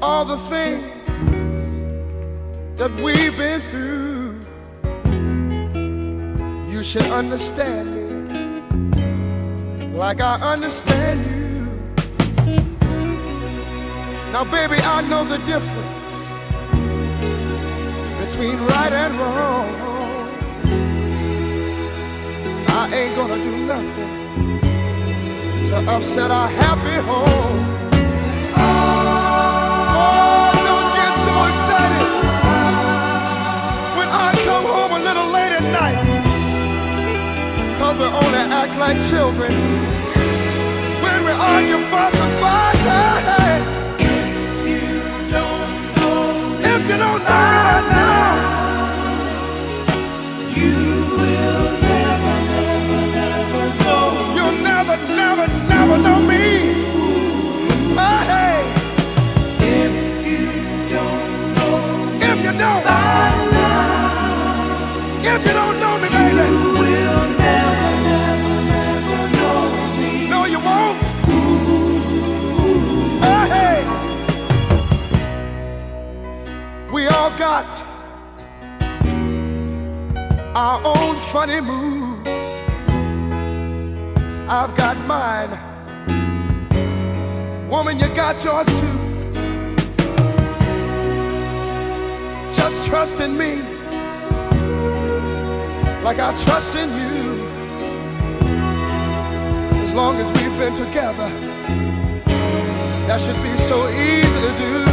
the things that we've been through, you should understand me like I understand you. Now, baby, I know the difference between right and wrong. I ain't gonna do nothing to upset our happy home. Act like children when we argue, fuss, and fight. Hey, hey. If you don't know now, you'll never, never, never know me. Hey. If you don't, know, if you don't know me, baby, no, our own funny moves. I've got mine. Woman, you got yours too. Just trust in me like I trust in you. As long as we've been together, that should be so easy to do.